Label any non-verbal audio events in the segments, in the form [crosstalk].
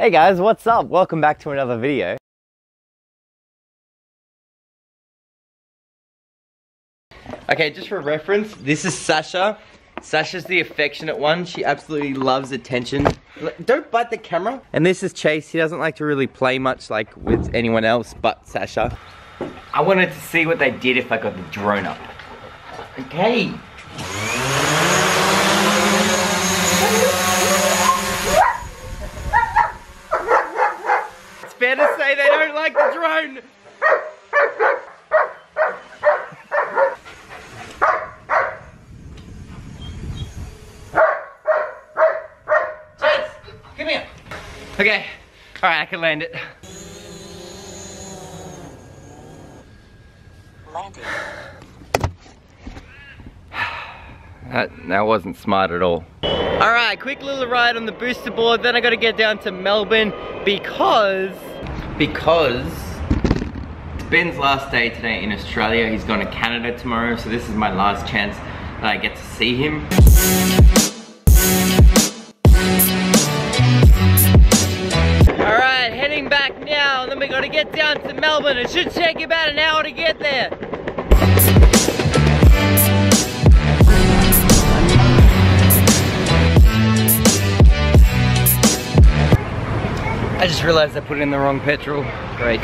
Hey guys, what's up? Welcome back to another video. Okay, just for reference, this is Sasha. Sasha's the affectionate one. She absolutely loves attention. Don't bite the camera. And this is Chase. He doesn't like to really play much like with anyone else but Sasha. I wanted to see what they did if I got the drone up. Okay. It's fair to say they don't like the drone. Chase, come here. Okay, all right, I can land it. Landing. That, that wasn't smart at all. All right, quick little ride on the boosted board. Then I gotta get down to Melbourne because, because it's Ben's last day today in Australia. He's going to Canada tomorrow. So this is my last chance that I get to see him. All right, heading back now. Then we gotta get down to Melbourne. It should take about an hour to get there. I just realized I put in the wrong petrol. Great.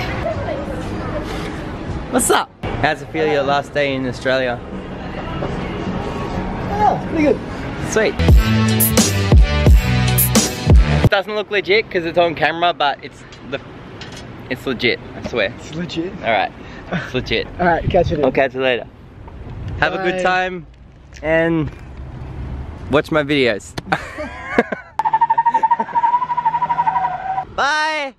What's up? How's it feel your last day in Australia? Yeah, pretty good. Sweet. Doesn't look legit because it's on camera, but it's the it's legit, I swear. It's legit. Alright. It's legit. [laughs] Alright, catch you later. I'll catch you later. Have a good time and watch my videos. [laughs] Bye!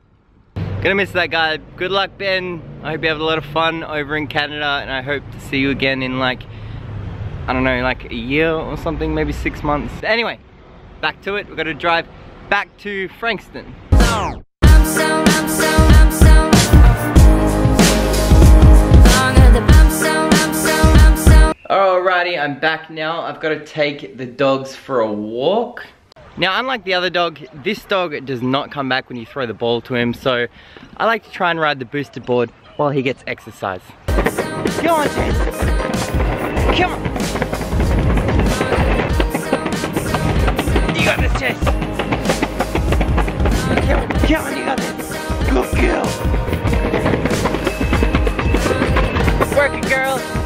Gonna miss that guy. Good luck, Ben. I hope you have a lot of fun over in Canada and I hope to see you again in like, I don't know, like a year or something, maybe six months. Anyway, back to it. We're gonna drive back to Frankston. I'm so, I'm so, I'm so Alrighty, I'm back now. I've got to take the dogs for a walk. Now, unlike the other dog, this dog does not come back when you throw the ball to him, so I like to try and ride the boosted board while he gets exercise. Come on, Chase. Come on. You got this, Chase. Come on, come on, you got this. Good girl. Work it, girl.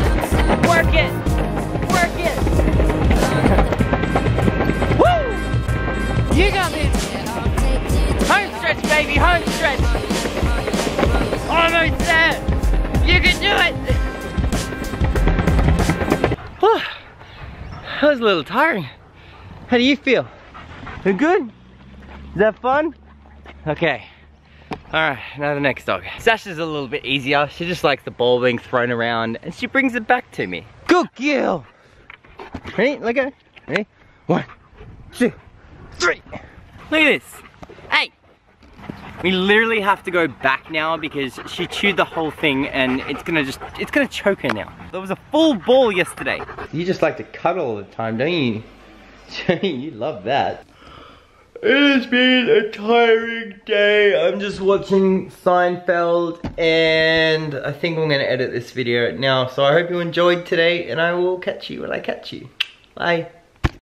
Was a little tiring. How do you feel? You good? Is that fun? Okay. Alright, now the next dog. Sasha's a little bit easier. She just likes the ball being thrown around and she brings it back to me. Good girl! Ready? Look at it. Ready? One, two, three. Look at this. Hey! We literally have to go back now because she chewed the whole thing and it's gonna just, it's gonna choke her now. There was a full ball yesterday. You just like to cuddle all the time, don't you? [laughs] you love that. It's been a tiring day. I'm just watching Seinfeld and I think I'm gonna edit this video now. So I hope you enjoyed today and I will catch you when I catch you. Bye.